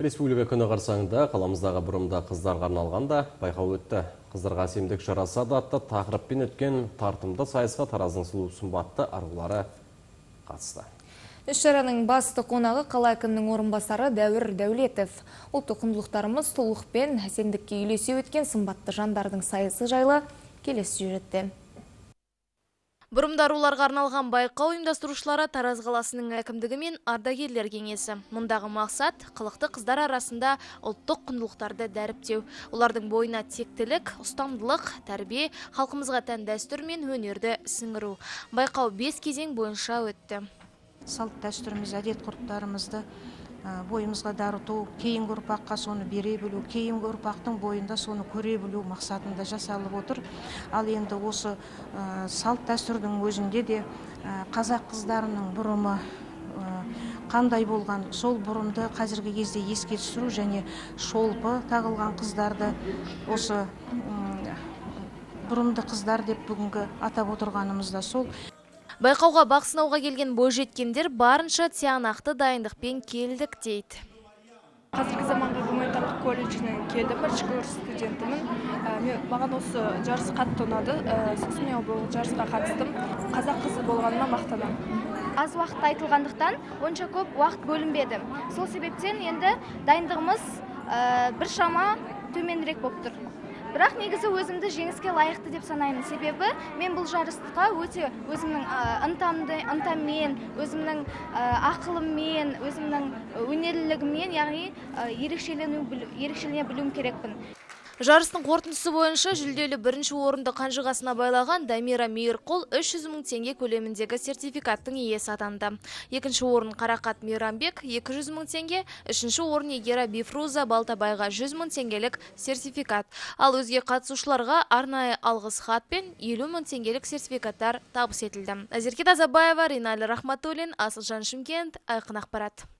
Республика күні қарсаңында қаламыздағы бұрымда қыздарға арналған да байқау өтті. Қыздарға әсемдік жарасады атты тақырыппен өткен тартымды сайысқа тараздың сұлу сымбатты арулары қатысты. Іс-шараның басты қонағы қала әкімінің орынбасары Дәуір Дәулетов. Ұлттық құндылықтарымыз сұлулық пен әсемдікке үйлесе өткен сымбатты жандардың сайысы жайлы келесі сюжетте. Бұрымдаруларға арналған байқау ұйымдастырушылары Тараз қаласының әкімдігі мен ардагерлер кеңесі. Мұндағы мақсат қылықты қыздар арасында ұлттық құндылықтарды дәріптеу. Олардың бойына тектілік, ұстамдылық, тәрбие, халқымызға тән дәстүр мен өнерді сіңіру. Байқау 5 кезең бойынша өтті. Салт дәстүріміз, әдет ғұрыптарымызды бойымызға дарыту кейінгі ұрпаққа соны бере білу кейінгі ұрпақтың бойында соны көре білу мақсатында жасалып отыр ал енді осы салт дәстүрдің өзінде де қазақ қыздарының бұрымы қандай болған сол бұрымды қазіргі кезде еске түсіру және шолпы тағылған қыздарды осы бұрымды қыздар деп бүгінгі атап отырғанымыз да сол. Байқауға бақ сынауға келген бойжеткендер барынша тиянақты дайындықпен келдік дейді. Қазіргі заманғы гуманитарлық колледжінен келдім, бірінші курс студентімін. Мен маған осы жарыс қатты ұнады. Сосын мен бұл жарысқа қатыстым. Қазақ қызы болғаныма мақтанамын. Аз уақыт айтылғандықтан онша көп уақыт бөлінбеді. Сол себептен енді дайындығымыз бір шама төменірек болып тұр бірақ негізі өзімді жеңіске лайықты деп санаймын. Себебі мен бұл жарысқа өте өзімнің ынтамды ынтаммен өзімнің ақылыммен өзімнің өнерлілігіммен яғни ерекшелене білуім керекпін. Жарыстың қорытындысы бойынша жүлделі бірінші орынды қанжығасына байлаған Дамира Мейірқол 300 мың теңге көлеміндегі сертификаттың иесі атанды. Екінші орын Қарақат Мейрамбек 200 мың теңге, үшінші орын Егера Бифруза Балтабайға 100 мың теңгелік сертификат. Ал өзге қатысушыларға арнайы алғыс хат пен 50 мың теңгелік сертификаттар табыс етілді. Азерке Тазабаева, Риналі Рахматуллин, Асылжан Шымкент, Айқын ақпарат.